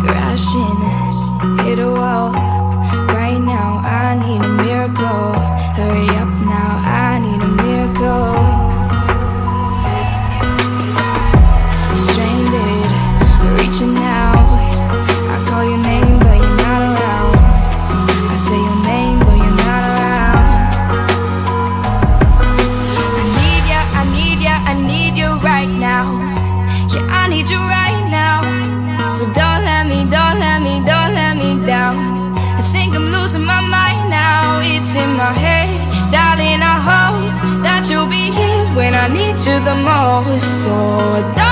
Rushing, hit a wall. Right now, I need a miracle. Hurry up now, I need a miracle. Stranded, reaching out. I call your name, but you're not around. I say your name, but you're not around. I need I need I need you right now. Yeah, I need you right losing my mind now. It's in my head, darling. I hope that you'll be here when I need you the most. So don't